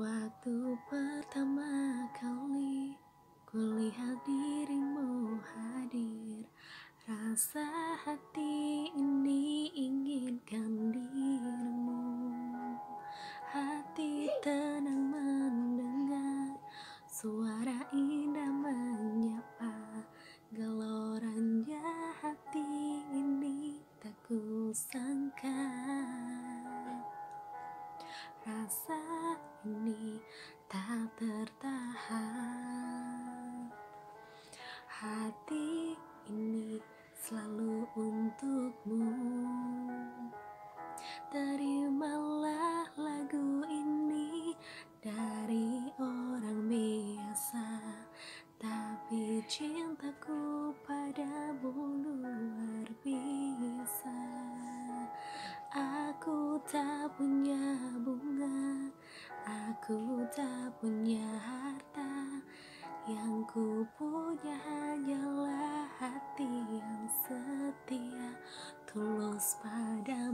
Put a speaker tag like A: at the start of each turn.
A: Waktu pertama kali kulihat dirimu hadir Rasa hati ini inginkan dirimu. Hati tenang mendengar Suara indah menyapa Geloranya hati ini tak kusangka. Rasa Hati ini selalu untukmu. Terimalah lagu ini dari orang biasa Tapi cintaku padamu luar biasa. Aku tak punya bunga punya hanyalah hati yang setia Tulus pada